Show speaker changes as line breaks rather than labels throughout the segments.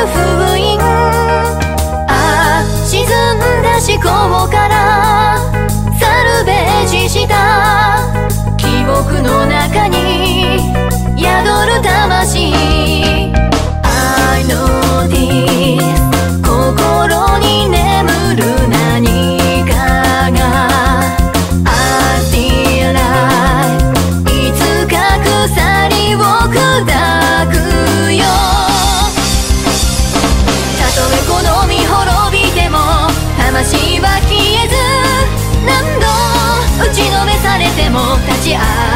る封印。ああ沈んだ思考からサルベージした。記憶の中に宿る魂。I know this 心に眠る何かが「いつか鎖を砕く」的爱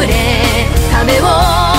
れ。ためを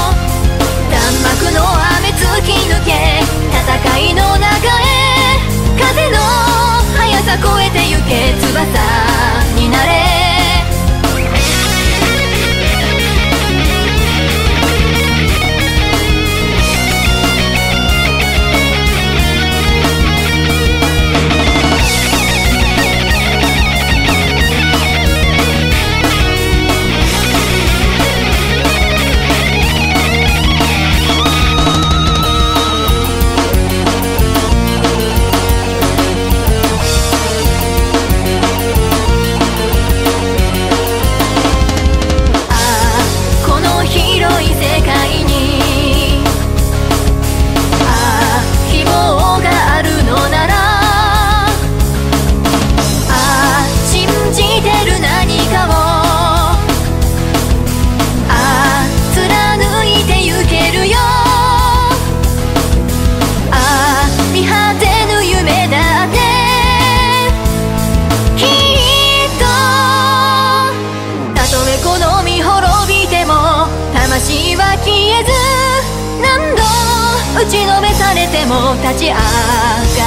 打ちのめされても立ち上が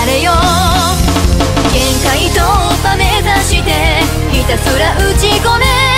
れよ。限界突破目指してひたすら打ち込め。